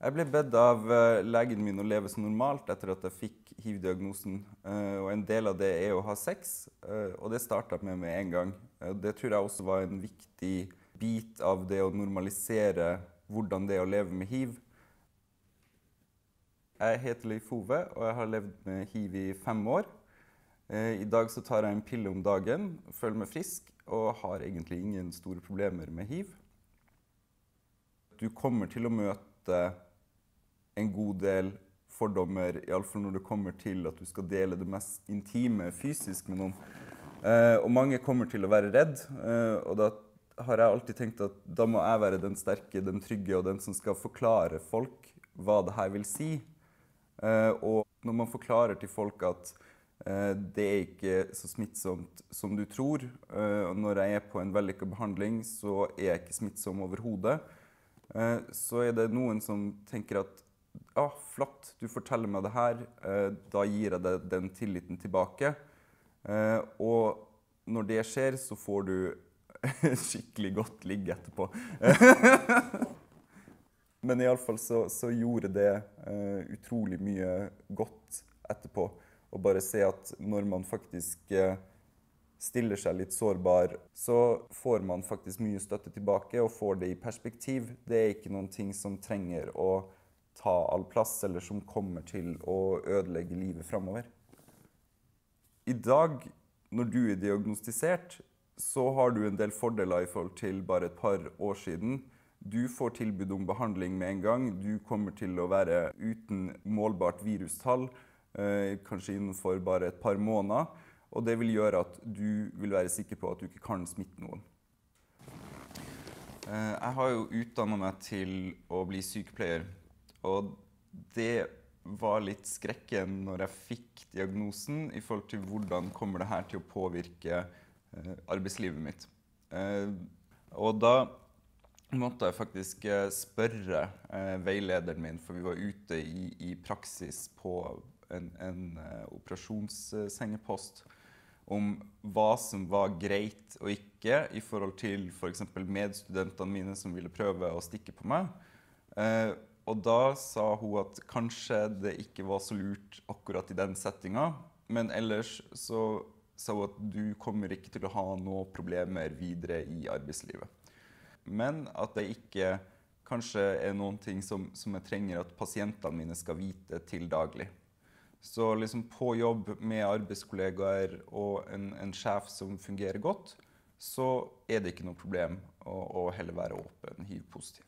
Jeg ble bedt av eh, legen min å leve som normalt etter at jeg fikk hiv-diagnosen. Eh, og en del av det er å ha sex, eh, og det starta jeg med med en gang. Det tror jeg også var en viktig bit av det å normalisere hvordan det er å leve med hiv. Jeg heter Leif Ove, og jeg har levd med hiv i fem år. I dag så tar jeg en pille om dagen, føler meg frisk og har egentlig ingen store problemer med hiv. Du kommer til å møte en god del fordommer, iallfall når det kommer til at du skal dele det mest intime fysisk med noen. Eh, og mange kommer til å være redd, eh, og da har jeg alltid tenkt at da må jeg være den sterke, den trygge og den som skal forklare folk hva det her vil si. Eh, og når man forklarer til folk at eh, det er ikke så smittsomt som du tror, eh, og når jeg er på en vellykka behandling, så er jeg ikke smittsom overhodet, eh, så er det noen som tenker at ah, flott, du forteller meg det her. Eh, da gir jeg deg den tilliten tilbake. Eh, og når det skjer, så får du skikkelig godt ligg etterpå. Men iallfall så, så gjorde det uh, utrolig mye godt etterpå. Å bare se at når man faktisk stiller seg litt sårbar, så får man faktisk mye støtte tilbake og får det i perspektiv. Det er ikke noen ting som trenger å ta all plass, eller som kommer til å ødelegge livet framover. I dag, når du er diagnostisert, så har du en del fordeler i forhold til bare et par år siden. Du får tilbud om behandling med en gang. Du kommer til å være uten målbart virustall, eh, kanskje innenfor bare et par måneder. Og det vil gjøre at du vil være sikker på at du ikke kan smitte noen. Eh, jeg har jo utdanna meg til å bli sykepleier. Og det var litt skrekken når jeg fikk diagnosen i forhold til hvordan kommer det her til å påvirke eh, arbeidslivet mitt. Eh, og da måtte jeg faktisk eh, spørre veilederen min, for vi var ute i, i praksis på en, en operasjonssengepost, om hva som var greit og ikke i forhold til f.eks. For medstudentene mine som ville prøve å stikke på meg. Og da sa hun at kanskje det ikke var så lurt akkurat i den settinga, men ellers så sa hun at du kommer ikke til å ha noen problemer videre i arbeidslivet. Men at det ikke kanskje er noen ting som, som jeg trenger at pasientene mine skal vite til daglig. Så liksom på jobb med arbeidskollegaer og en, en sjef som fungerer godt, så er det ikke noe problem å, å heller være åpen hiv-positiv.